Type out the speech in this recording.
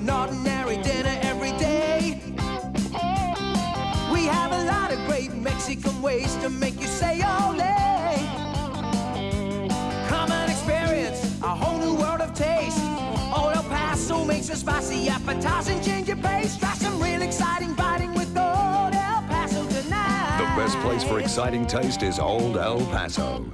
an ordinary dinner every day. We have a lot of great Mexican ways to make you say ole. Come and experience a whole new world of taste. Old El Paso makes a spicy appetizing ginger paste. Try some real exciting biting with Old El Paso tonight. The best place for exciting taste is Old El Paso.